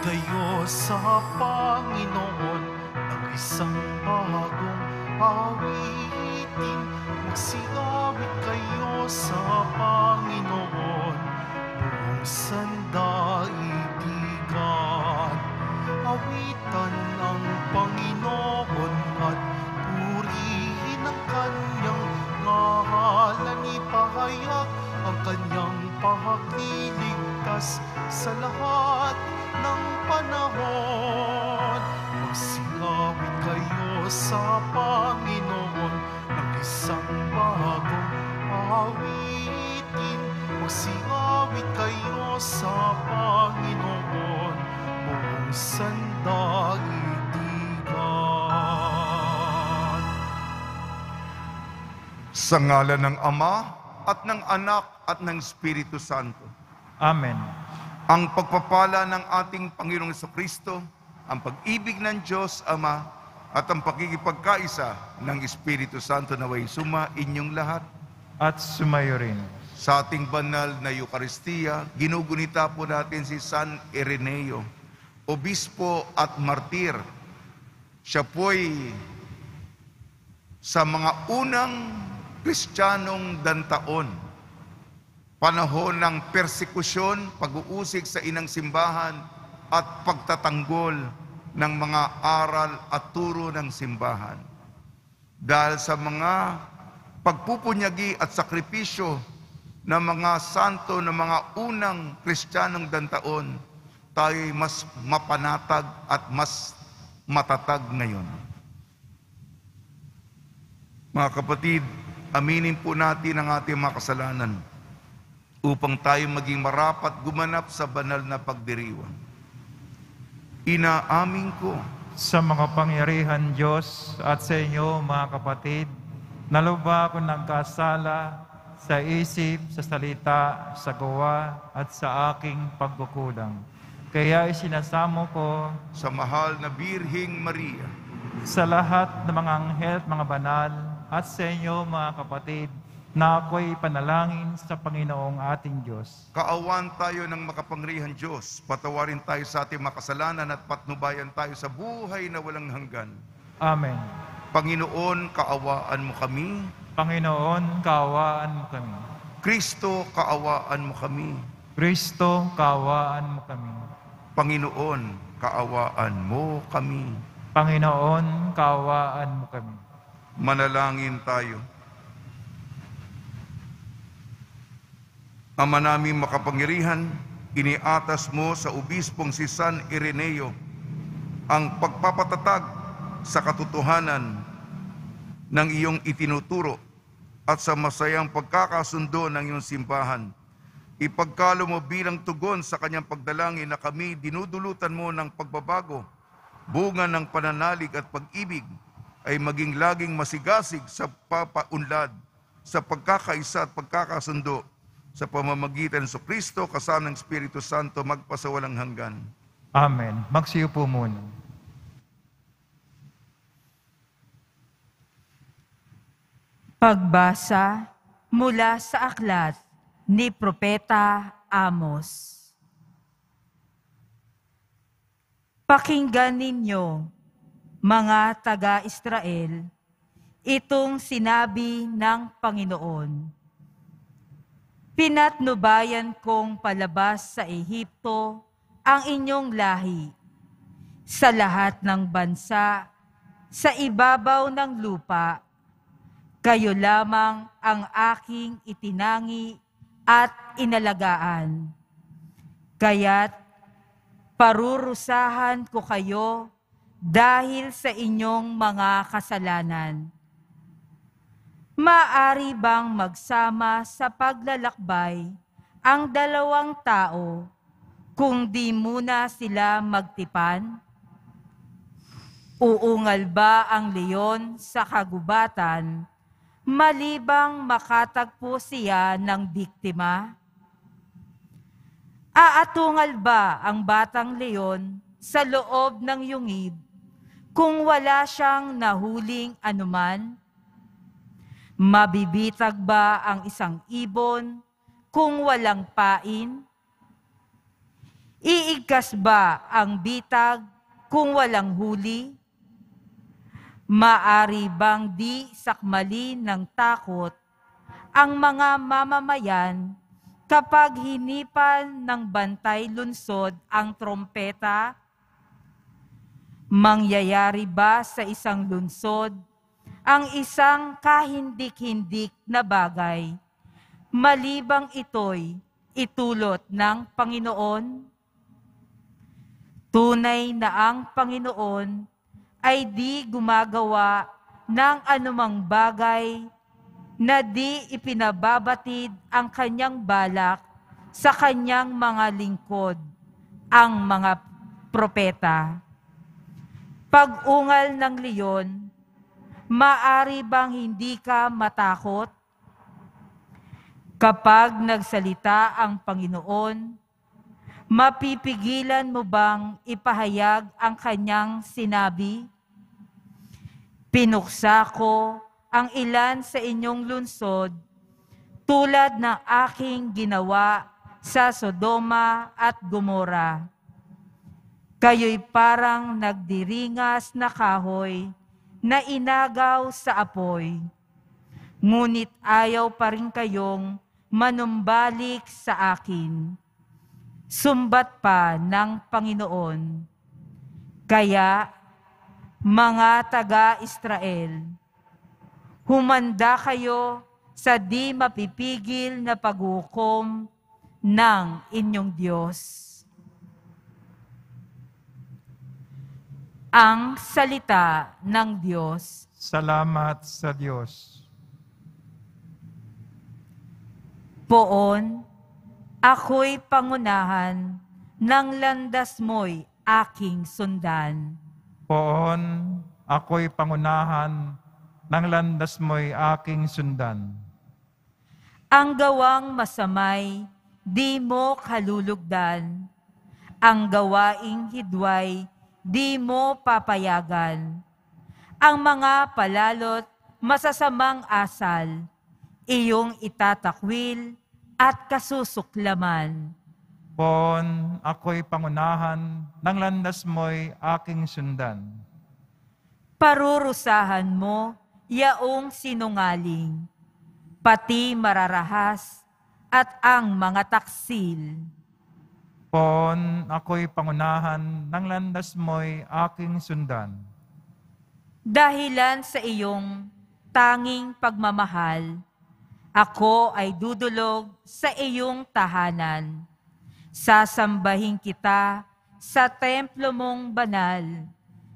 kayo sa Panginoon ng isang bagong awitin. Magsigawit kayo sa Panginoon buong sandaigdigan. Awitan ang Panginoon at purihin ang kanyang ngalan. Ipahayag ang kanyang pagliligtas sa lahat ng panahon. Magsilawit kayo sa Panginoon ng isang bagong awitin. Magsilawit kayo sa Panginoon buong sandaigdigan. Sa ngalan ng Ama at ng Anak at ng Espiritu Santo. Amen. Ang pagpapala ng ating Panginoong Kristo, ang pag-ibig ng Diyos Ama, at ang pagkikipagkaisa ng Espiritu Santo naway suma inyong lahat. At sumayo rin. Sa ating banal na Eukaristiya, ginugunita po natin si San Ireneo, obispo at martir. Siya po'y sa mga unang Kristiyanong dantaon, panahon ng persekusyon, pag-uusig sa inang simbahan at pagtatanggol ng mga aral at turo ng simbahan. Dahil sa mga pagpupunyagi at sakripisyo ng mga santo ng mga unang Kristiyanong dantaon, tayo'y mas mapanatag at mas matatag ngayon. Mga kapatid, aminin po natin ang ating mga kasalanan upang tayo maging marapat gumanap sa banal na pagdiriwang. Inaamin ko Sa mga pangyarihan Diyos at sa inyo mga kapatid, naluba ako ng kasala sa isip, sa salita, sa gawa at sa aking pagkukulang. Kaya isinasamo ko sa mahal na Birhing Maria, sa lahat ng mga anghel at mga banal at sa inyo mga kapatid na ako'y panalangin sa Panginoong ating Diyos. kaawan tayo ng makapangyarihan Diyos, patawarin tayo sa ating makasalanan at patnubayan tayo sa buhay na walang hanggan. Amen. Panginoon, kaawaan mo kami. Panginoon, kaawaan mo kami. Kristo, kaawaan mo kami. Kristo, kaawaan mo kami. Panginoon, kaawaan mo kami. Panginoon, kaawaan mo kami. Manalangin tayo. Ama namin makapangyarihan, iniatas mo sa obispong si San Ireneo ang pagpapatatag sa katotohanan ng iyong itinuturo at sa masayang pagkakasundo ng iyong simbahan. Ipagkalo mo bilang tugon sa kanyang pagdalangin na kami dinudulutan mo ng pagbabago, bunga ng pananalig at pag-ibig ay maging laging masigasig sa papaunlad, sa pagkakaisa at pagkakasundo sa pamamagitan sa Kristo kasama ng Espiritu Santo magpasawalang hanggan. Amen. Magsiyo po muna. Pagbasa mula sa aklat ni Propeta Amos. Pakinggan ninyo, mga taga-Israel, itong sinabi ng Panginoon. Pinatnubayan kong palabas sa Ehipto ang inyong lahi sa lahat ng bansa, sa ibabaw ng lupa, kayo lamang ang aking itinangi at inalagaan. Kaya't parurusahan ko kayo dahil sa inyong mga kasalanan. Maari bang magsama sa paglalakbay ang dalawang tao kung di muna sila magtipan? Uungal ba ang leon sa kagubatan malibang makatagpo siya ng biktima? Aatungal ba ang batang leon sa loob ng yungib kung wala siyang nahuling anuman? Mabibitag ba ang isang ibon kung walang pain? Iigkas ba ang bitag kung walang huli? Maari bang di sakmali ng takot ang mga mamamayan kapag hinipan ng bantay lunsod ang trompeta? Mangyayari ba sa isang lunsod ang isang kahindik-hindik na bagay, malibang ito'y itulot ng Panginoon? Tunay na ang Panginoon ay di gumagawa ng anumang bagay na di ipinababatid ang kanyang balak sa kanyang mga lingkod, ang mga propeta. Pag-ungal ng leon, maari bang hindi ka matakot? Kapag nagsalita ang Panginoon, mapipigilan mo bang ipahayag ang kanyang sinabi? Pinuksa ko ang ilan sa inyong lunsod tulad ng aking ginawa sa Sodoma at Gomora. Kayo'y parang nagdiringas na kahoy na inagaw sa apoy. Ngunit ayaw pa rin kayong manumbalik sa akin. Sumbat pa ng Panginoon. Kaya, mga taga-Israel, humanda kayo sa di mapipigil na paghukom ng inyong Diyos. Ang salita ng Diyos. Salamat sa Diyos. Poon, ako'y pangunahan, ng landas mo'y aking sundan. Poon, ako'y pangunahan, ng landas mo'y aking sundan. Ang gawang masamay, di mo kalulugdan. Ang gawaing hidway, di mo papayagan. Ang mga palalot, masasamang asal, iyong itatakwil at kasusuklaman. Poon, ako'y pangunahan, ng landas mo'y aking sundan. Parurusahan mo, yaong sinungaling, pati mararahas at ang mga taksil. Poon, ako'y pangunahan, ng landas mo'y aking sundan. Dahilan sa iyong tanging pagmamahal, ako ay dudulog sa iyong tahanan. Sasambahin kita sa templo mong banal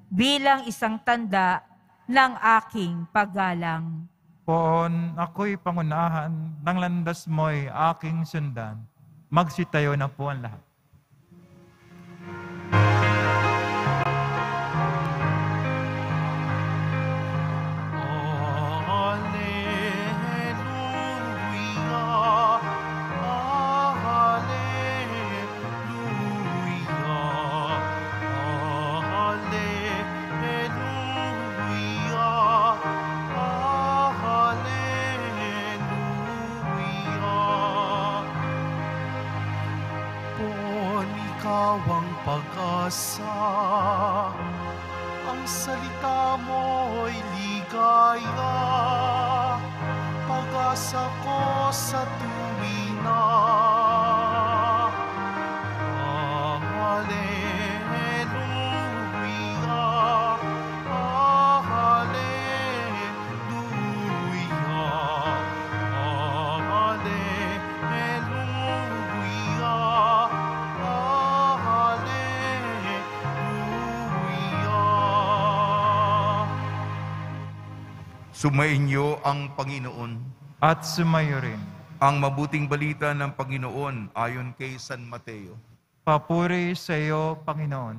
bilang isang tanda ng aking paggalang. Poon, ako'y pangunahan, ng landas mo'y aking sundan. Magsitayo na po ang lahat. saw. Sumainyo ang Panginoon. At sumayo rin. Ang mabuting balita ng Panginoon ayon kay San Mateo. Papuri sa iyo, Panginoon.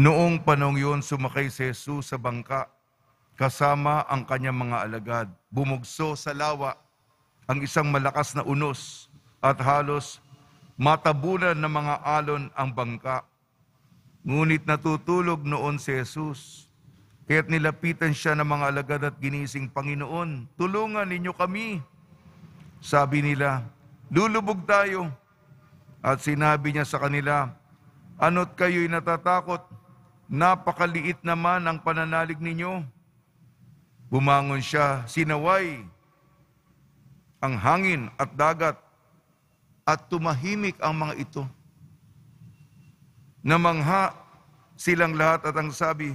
Noong panong yun, sumakay si Jesus sa bangka kasama ang kanyang mga alagad. Bumugso sa lawa ang isang malakas na unos at halos matabunan ng mga alon ang bangka. Ngunit natutulog noon si Jesus. Kaya't nilapitan siya ng mga alagad at ginising, Panginoon, tulungan ninyo kami. Sabi nila, lulubog tayo. At sinabi niya sa kanila, Ano't kayo'y natatakot? Napakaliit naman ang pananalig ninyo. Bumangon siya, sinaway ang hangin at dagat at tumahimik ang mga ito. Namangha silang lahat at ang sabi,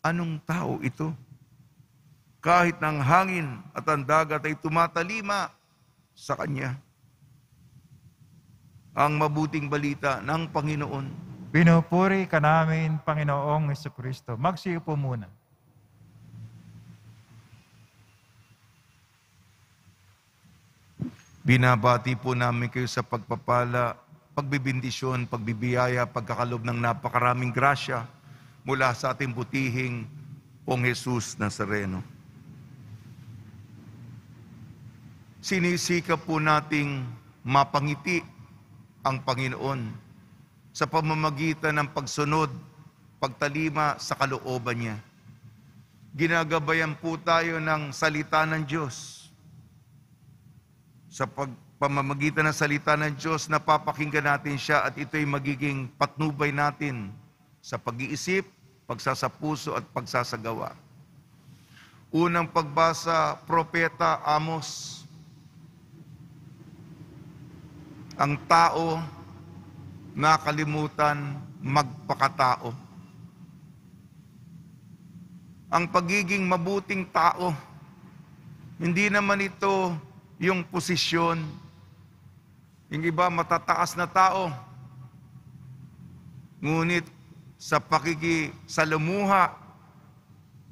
anong tao ito? Kahit ng hangin at ang dagat ay tumatalima sa kanya. Ang mabuting balita ng Panginoon. Pinupuri ka namin, Panginoong Heso Kristo. Magsiupo muna. Binabati po namin kayo sa pagpapala, pagbibindisyon, pagbibiyaya, pagkakalob ng napakaraming grasya mula sa ating butihing Pong Jesus Nazareno. Sinisikap po nating mapangiti ang Panginoon sa pamamagitan ng pagsunod, pagtalima sa kalooban niya. Ginagabayan po tayo ng salita ng Diyos sa pagpamamagitan ng salita ng Diyos, napapakinggan natin siya at ito'y magiging patnubay natin sa pag-iisip, pagsasapuso at pagsasagawa. Unang pagbasa, Propeta Amos. Ang tao nakalimutan magpakatao. Ang pagiging mabuting tao, hindi naman ito yung posisyon. Yung iba matataas na tao. Ngunit sa pakikisalamuha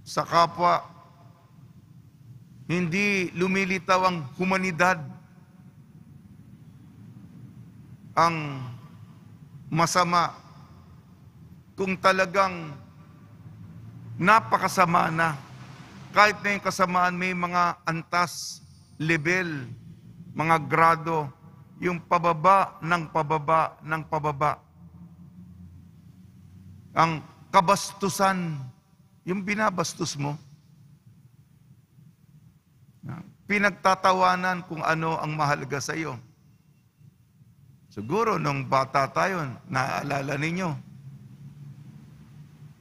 sa kapwa, hindi lumilitaw ang humanidad. Ang masama kung talagang napakasama na. Kahit na yung kasamaan may mga antas, level, mga grado, yung pababa ng pababa ng pababa. Ang kabastusan, yung binabastos mo. Pinagtatawanan kung ano ang mahalaga sa iyo. Siguro nung bata tayo, naaalala ninyo,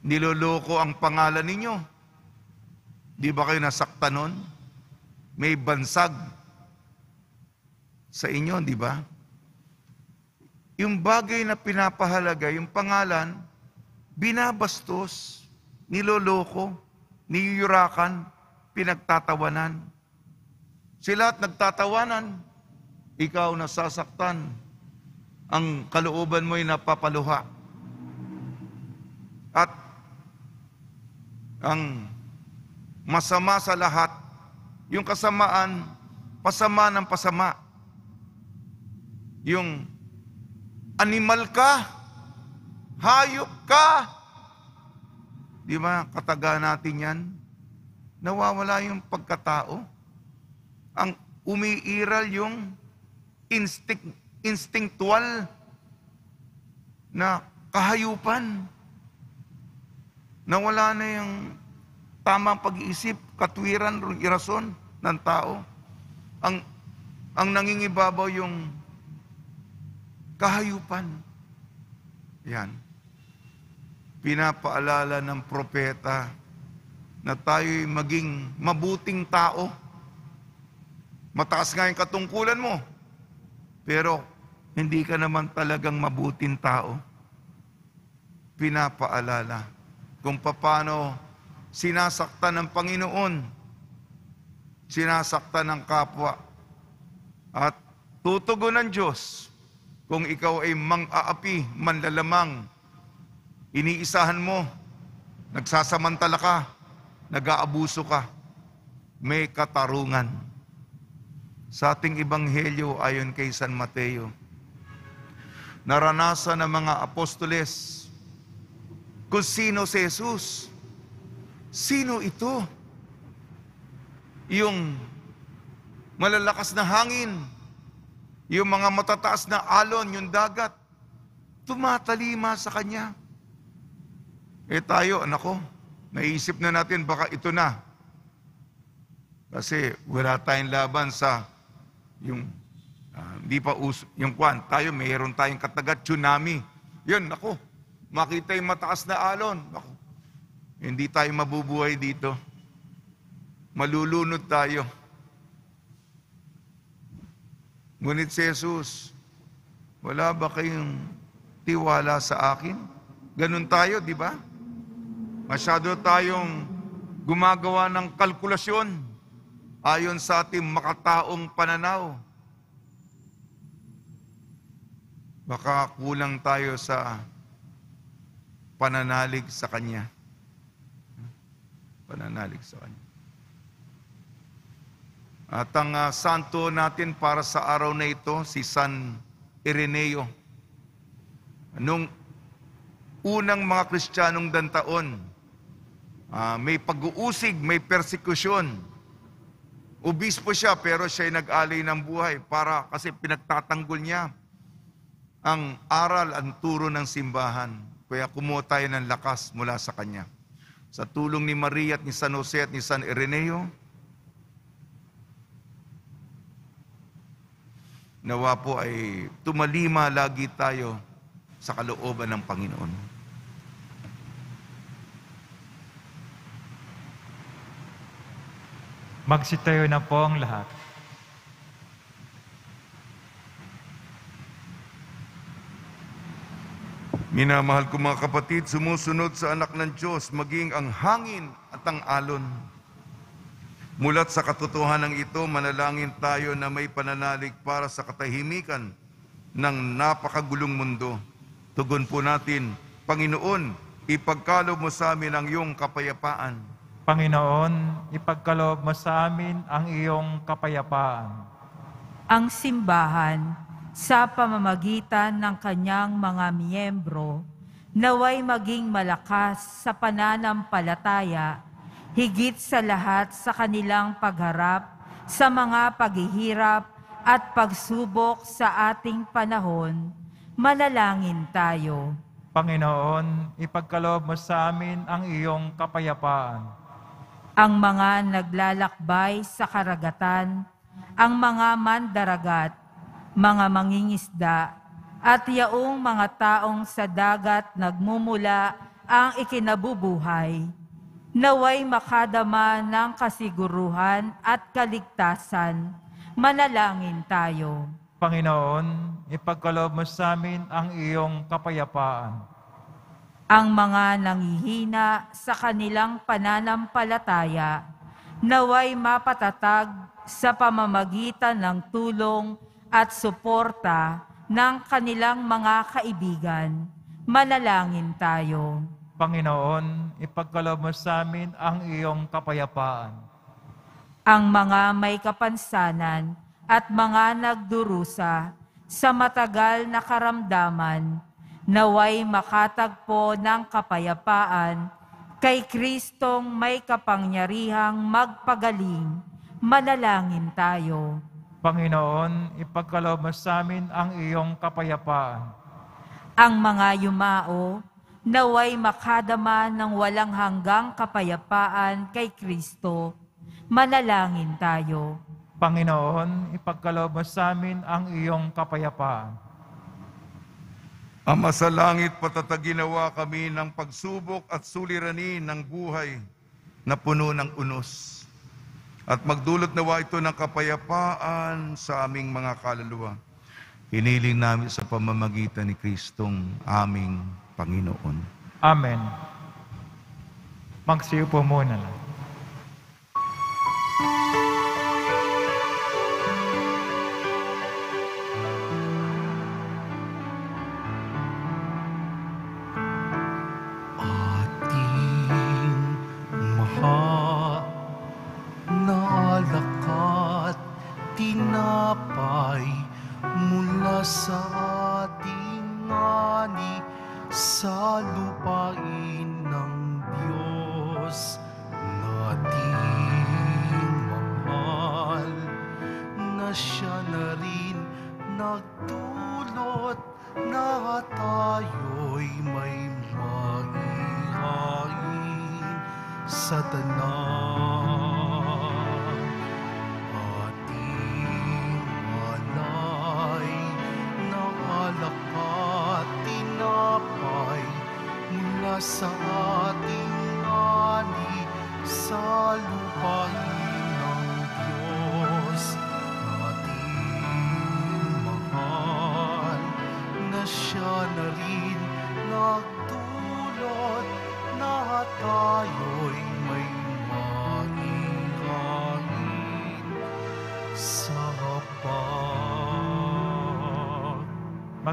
niloloko ang pangalan ninyo. Di ba kayo nasaktan nun? May bansag sa inyo, di ba? Yung bagay na pinapahalaga, yung pangalan, binabastos, niloloko, niyuyurakan, pinagtatawanan. Sila at nagtatawanan, ikaw nasasaktan, ang kalooban mo'y napapaluha. At ang masama sa lahat, yung kasamaan, pasama ng pasama. Yung animal ka, hayop ka. Di ba, kataga natin yan? Nawawala yung pagkatao. Ang umiiral yung instinct, instinctual na kahayupan. Nawala na yung tamang pag-iisip, katwiran, irason ng tao. Ang, ang nangingibabaw yung kahayupan. Yan. Pinapaalala ng propeta na tayo'y maging mabuting tao. Mataas nga yung katungkulan mo, pero hindi ka naman talagang mabuting tao. Pinapaalala kung paano sinasaktan ng Panginoon, sinasaktan ng kapwa, at tutugon ng Diyos kung ikaw ay mang-aapi, manlalamang, iniisahan mo, nagsasamantala ka, nag-aabuso ka, may katarungan. Sa ating ebanghelyo ayon kay San Mateo, naranasan ng mga apostoles kung sino si Jesus. Sino ito? Yung malalakas na hangin, yung mga matataas na alon, yung dagat, tumatalima sa Kanya. Eh tayo, anak ko, naisip na natin baka ito na. Kasi wala tayong laban sa yung Ah, hindi pa uso. Yung kwan, tayo, mayroon tayong katagat, tsunami. Yun, ako, makita yung mataas na alon. Ako, hindi tayo mabubuhay dito. Malulunod tayo. Ngunit si Jesus, wala ba kayong tiwala sa akin? Ganun tayo, di ba? Masyado tayong gumagawa ng kalkulasyon ayon sa ating makataong pananaw. Baka kulang tayo sa pananalig sa Kanya. Pananalig sa Kanya. At ang ah, santo natin para sa araw na ito, si San Ireneo. Nung unang mga Kristiyanong dantaon, ah, may pag-uusig, may persekusyon. Obispo siya pero siya ay nag-alay ng buhay para kasi pinagtatanggol niya ang aral, ang turo ng simbahan. Kaya kumuha tayo ng lakas mula sa kanya. Sa tulong ni Maria at ni San Jose at ni San Ireneo, nawa po ay tumalima lagi tayo sa kalooban ng Panginoon. Magsitayo na po ang lahat. Minamahal ko mga kapatid, sumusunod sa anak ng Diyos, maging ang hangin at ang alon. Mulat sa katotohanan ito, manalangin tayo na may pananalig para sa katahimikan ng napakagulong mundo. Tugon po natin, Panginoon, ipagkalob mo sa amin ang iyong kapayapaan. Panginoon, ipagkaloob mo sa amin ang iyong kapayapaan. Ang simbahan sa pamamagitan ng kanyang mga miyembro naway maging malakas sa pananampalataya higit sa lahat sa kanilang pagharap sa mga paghihirap at pagsubok sa ating panahon, manalangin tayo. Panginoon, ipagkaloob mo sa amin ang iyong kapayapaan. Ang mga naglalakbay sa karagatan, ang mga mandaragat, mga mangingisda, at yaong mga taong sa dagat nagmumula ang ikinabubuhay, naway makadama ng kasiguruhan at kaligtasan, manalangin tayo. Panginoon, ipagkaloob mo sa amin ang iyong kapayapaan. ang mga nangihina sa kanilang pananampalataya naway mapatatag sa pamamagitan ng tulong at suporta ng kanilang mga kaibigan. Manalangin tayo. Panginoon, ipagkaloob mo sa amin ang iyong kapayapaan. Ang mga may kapansanan at mga nagdurusa sa matagal na karamdaman naway makatagpo ng kapayapaan kay Kristong may kapangyarihang magpagaling. Manalangin tayo. Panginoon, ipagkaloob mo sa amin ang iyong kapayapaan. Ang mga yumao naway makadama ng walang hanggang kapayapaan kay Kristo. Manalangin tayo. Panginoon, ipagkaloob sa amin ang iyong kapayapaan. Ama sa langit, patataginawa kami ng pagsubok at suliranin ng buhay na puno ng unos. At magdulot nawa ito ng kapayapaan sa aming mga kaluluwa. Hiniling namin sa pamamagitan ni Kristong aming Panginoon. Amen. Magsiyo po muna lang.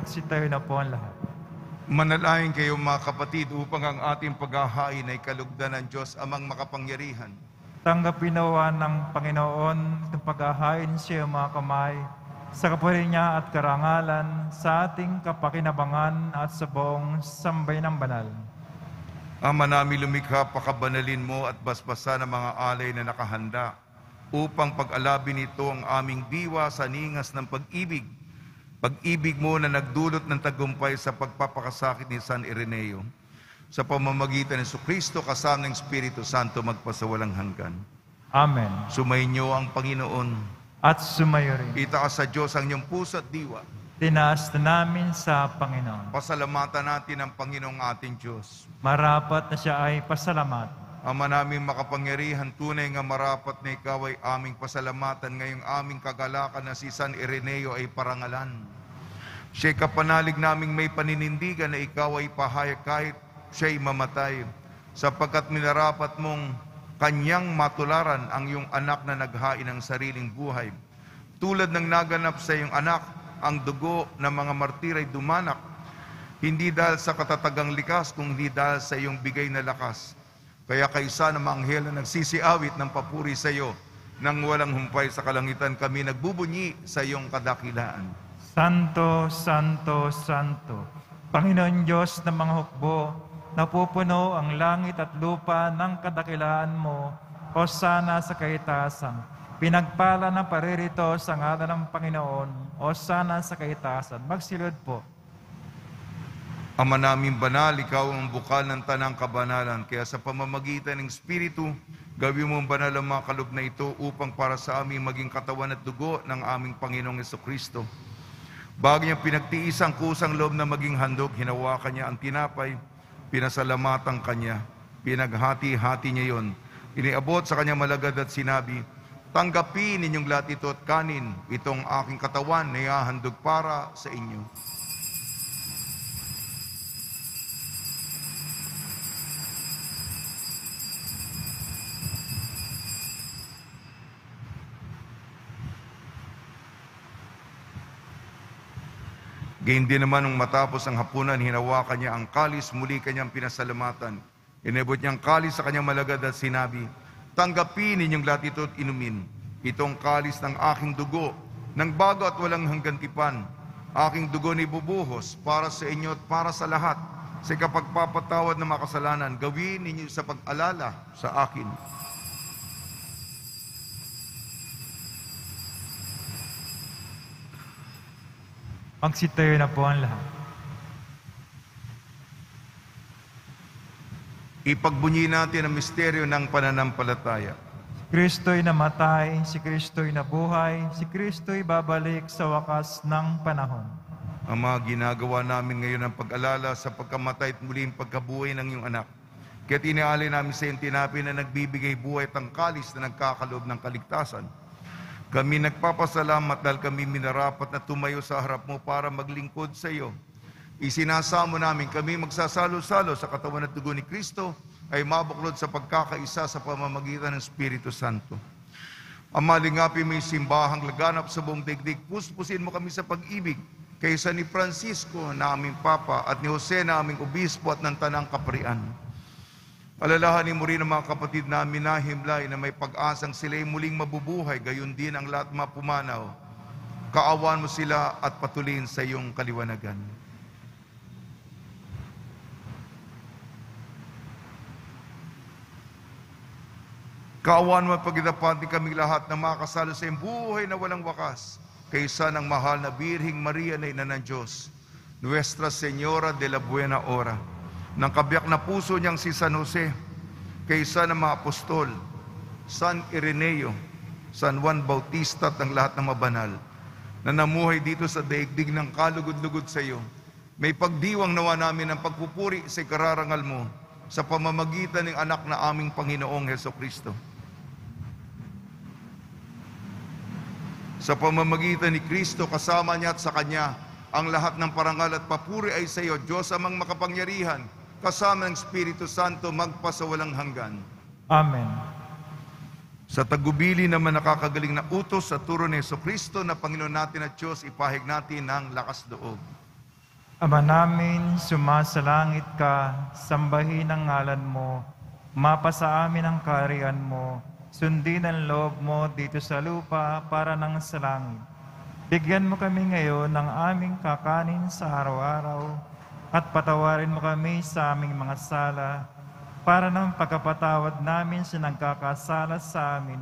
Magsitayo na po ang lahat. Manalangin kayo mga kapatid upang ang ating paghahain ay kalugdan ng Diyos amang makapangyarihan. Tanggapin nawa ng Panginoon ng paghahain siya mga kamay sa kapuri niya at karangalan sa ating kapakinabangan at sa buong sambay ng banal. Ama namin lumikha, pakabanalin mo at basbasan ang mga alay na nakahanda upang pag-alabin nito ang aming diwa sa ningas ng pag-ibig. Pag-ibig mo na nagdulot ng tagumpay sa pagpapakasakit ni San Ireneo. Sa pamamagitan ni Kristo kasama ng Espiritu Santo magpasawalang hanggan. Amen. Sumainyo ang Panginoon. At sumayo rin. Itaas sa Diyos ang iyong puso at diwa. Tinaas na namin sa Panginoon. Pasalamatan natin ang Panginoong ating Diyos. Marapat na siya ay pasalamat. Ama naming makapangyarihan, tunay nga marapat na ikaw ay aming pasalamatan ngayong aming kagalakan na si San Ireneo ay parangalan. Siya'y kapanalig naming may paninindigan na ikaw ay pahayag kahit siya'y mamatay, sapagkat minarapat mong kanyang matularan ang iyong anak na naghain ng sariling buhay. Tulad ng naganap sa iyong anak, ang dugo ng mga martir ay dumanak, hindi dahil sa katatagang likas, kundi dahil sa iyong bigay na lakas. Kaya kaysa ng mga anghel na nagsisiawit ng papuri sa iyo, nang walang humpay sa kalangitan kami nagbubunyi sa iyong kadakilaan. Santo, Santo, Santo, Panginoon Diyos ng mga hukbo, napupuno ang langit at lupa ng kadakilaan mo, o sana sa kaitasan. Pinagpala na paririto sa ngala ng Panginoon, o sana sa kaitasan. Magsilod po. Ama namin banal, ikaw ang bukal ng tanang kabanalan. Kaya sa pamamagitan ng Espiritu, gawin mo ang banal ang mga kaloob na ito upang para sa aming maging katawan at dugo ng aming Panginoong Yeso Kristo. Bago niya pinagtiis ang kusang loob na maging handog, hinawakan niya ang tinapay, pinasalamatan kanya, pinaghati-hati niya yon. Iniabot sa kanya malagad at sinabi, Tanggapin ninyong lahat ito at kanin, itong aking katawan na ihahandog para sa inyo. Gayun din naman nung matapos ang hapunan, hinawakan niya ang kalis, muli kanyang pinasalamatan. Inabot niyang kalis sa kanyang malagad at sinabi, Tanggapin ninyong lahat ito at inumin. Itong kalis ng aking dugo, ng bago at walang hanggantipan. Aking dugo ni bubuhos para sa inyo at para sa lahat. Sa kapagpapatawad ng mga kasalanan, gawin ninyo sa pag-alala sa akin. Magsitayo na po ang lahat. Ipagbunyi natin ang misteryo ng pananampalataya. Si Kristo'y namatay, si Kristo'y nabuhay, si Kristo'y babalik sa wakas ng panahon. Ama, ginagawa namin ngayon ang pag-alala sa pagkamatay at muling pagkabuhay ng iyong anak. Kaya tinialay namin sa iyong tinapi na nagbibigay buhay at ang kalis na nagkakaloob ng kaligtasan. Kami nagpapasalamat dahil kami minarapat na tumayo sa harap mo para maglingkod sa iyo. Isinasamo namin kami magsasalo-salo sa katawan at dugo ni Kristo ay mabuklod sa pagkakaisa sa pamamagitan ng Espiritu Santo. Ama, lingapi mo yung simbahang laganap sa buong daigdig. Puspusin mo kami sa pag-ibig kaysa ni Francisco na aming Papa at ni Jose na aming Obispo at ng Tanang Kaprian. Alalahanin mo rin ang mga kapatid na himlay na may pag-asang sila'y muling mabubuhay, gayon din ang lahat mapumanaw. Kaawan mo sila at patuloyin sa iyong kaliwanagan. Kaawan mo at pagidapati kami lahat na makasalo sa iyong buhay na walang wakas kaysa ng mahal na Birhing Maria na ina ng Diyos, Nuestra Señora de la Buena Hora, ng kabiyak na puso niyang si San Jose, kaysa ng mga apostol, San Ireneo, San Juan Bautista at ang lahat ng mabanal na namuhay dito sa daigdig ng kalugod-lugod sa iyo. May pagdiwang nawa namin ang pagpupuri sa kararangal mo sa pamamagitan ng anak na aming Panginoong Heso Kristo. Sa pamamagitan ni Kristo, kasama niya at sa Kanya, ang lahat ng parangal at papuri ay sa iyo, Diyos amang makapangyarihan, kasama ng Espiritu Santo, magpasawalang hanggan. Amen. Sa tagubili naman nakakagaling na utos sa turo ni Yeso Kristo na Panginoon natin at Diyos, ipahig natin ng lakas loob. Ama namin, sumasalangit ka, sambahin ang ngalan mo, mapasa amin ang kaharian mo, sundin ang loob mo dito sa lupa para nang sa langit. Bigyan mo kami ngayon ng aming kakanin sa araw-araw at patawarin mo kami sa aming mga sala para ng pagkapatawad namin sa nagkakasala sa amin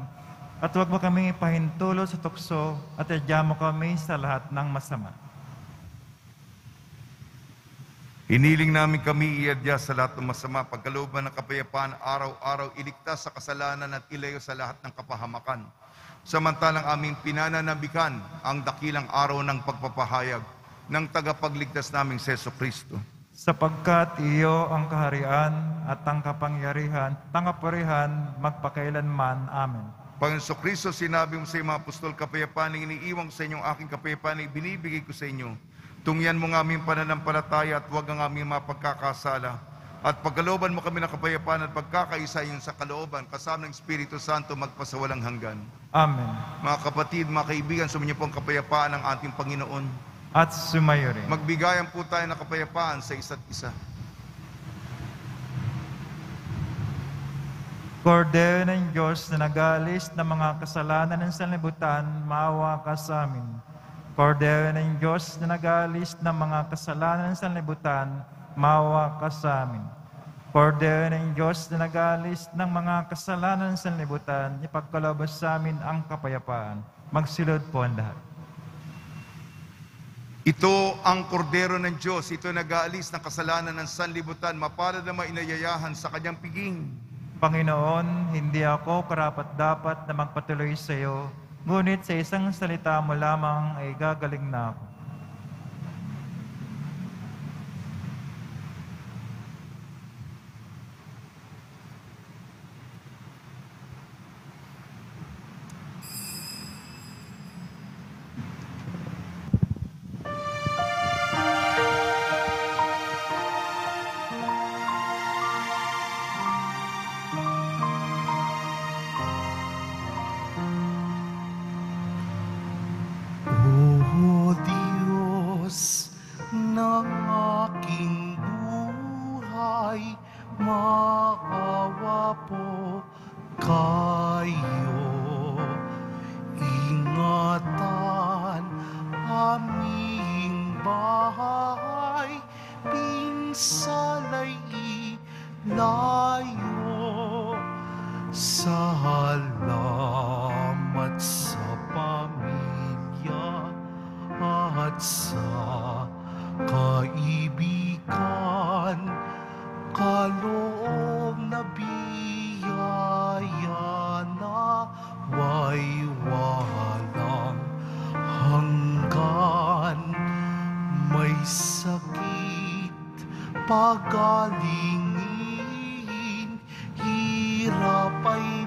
at huwag mo kami ipahintulo sa tukso at adya mo kami sa lahat ng masama. Hiniling namin kami iadya sa lahat ng masama, pagkalooban ng kapayapaan, araw-araw iligtas sa kasalanan at ilayo sa lahat ng kapahamakan. Samantalang aming pinananabikan ang dakilang araw ng pagpapahayag ng tagapagligtas naming Seso Kristo. Sapagkat iyo ang kaharian at ang kapangyarihan, tangapurihan, magpakailanman. Amen. Panginoon Kristo, sinabi mo sa mga apostol, kapayapaan ang iniiwan ko sa inyong aking kapayapaan ay binibigay ko sa inyo. Tungyan mo ng aming pananampalataya at huwag ang aming mapagkakasala. At pagkalooban mo kami ng kapayapaan at pagkakaisa yun sa kalooban, kasama ng Espiritu Santo magpasawalang hanggan. Amen. Mga kapatid, mga kaibigan, sumunyo po ang kapayapaan ng ating Panginoon. At sumayo rin. Magbigayan po tayo ng kapayapaan sa isa't isa. Kordero ng Diyos na nagalis ng mga kasalanan ng sanlibutan, maawa ka sa amin. Kordero ng Diyos na nagalis ng mga kasalanan ng sanlibutan, maawa ka sa amin. Kordero ng Diyos na nagalis ng mga kasalanan ng sanlibutan, ipagkalabas sa amin ang kapayapaan. Magsilod po ang lahat. Ito ang kordero ng Diyos. Ito nag-aalis ng kasalanan ng sanlibutan. Mapalad na mainayayahan sa kanyang piging. Panginoon, hindi ako karapat dapat na magpatuloy sa iyo, ngunit sa isang salita mo lamang ay gagaling na ako. Kaloob na biyaya na way walang hanggan. May sakit pagalingin, hirap ay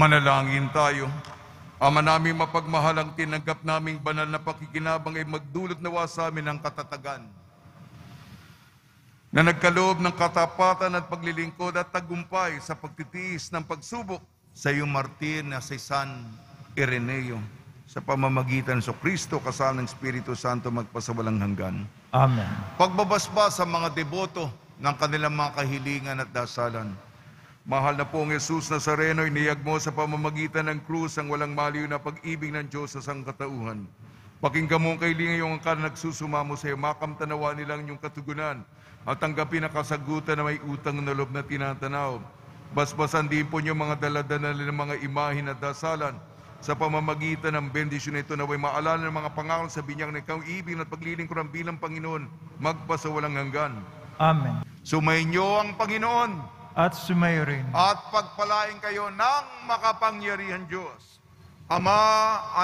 Manalangin tayo. Ama namin mapagmahal ang tinanggap naming banal na pakikinabang ay magdulot nawa sa amin ng katatagan. Na nagkaloob ng katapatan at paglilingkod at tagumpay sa pagtitiis ng pagsubok sa iyong martir na si San Ireneo sa pamamagitan sa Kristo kasal ng Espiritu Santo magpasawalang hanggan. Amen. Pagbabasbas sa mga deboto ng kanilang mga kahilingan at dasalan. Mahal na pong Jesus Nazareno, iniyag mo sa pamamagitan ng krus ang walang maliw na pag-ibig ng Diyos sa sangkatauhan. Pakinggan mo ang kailingan yung na nagsusumamo sa iyo, makamtanawa nilang yung katugunan at tanggapin ang kasagutan na may utang na loob na tinatanaw. Basbasan din po niyo mga daladala ng mga imahin at dasalan sa pamamagitan ng bendisyon nito na may maalala ng mga pangako sa binyag ng ikaw ibig at paglilingkuran bilang Panginoon magpasawalang hanggan. Amen. Sumainyo ang Panginoon At sumayo rin. at pagpalain kayo ng makapangyarihan Diyos. Ama,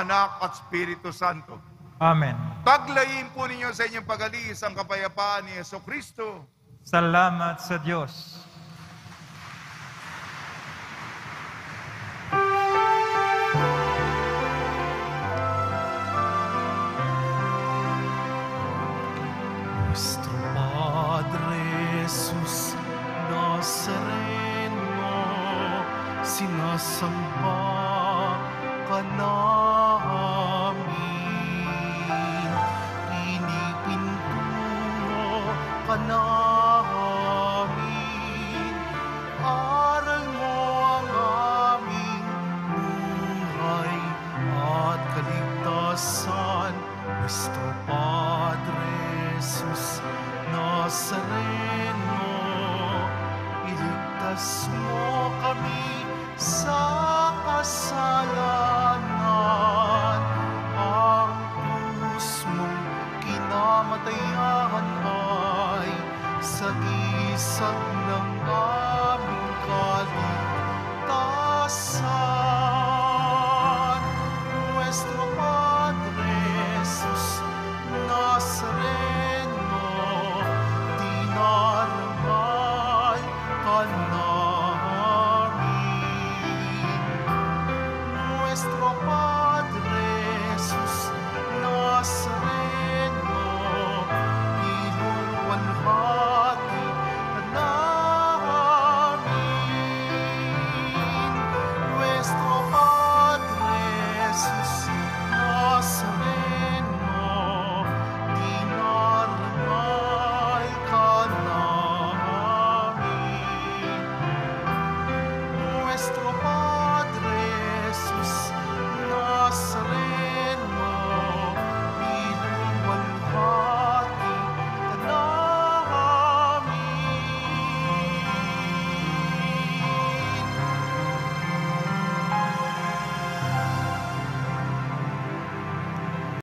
Anak at Espiritu Santo. Amen. Paglayin po ninyo sa inyong pag-alis ang kapayapaan ni Yeso Kristo. Salamat sa Diyos.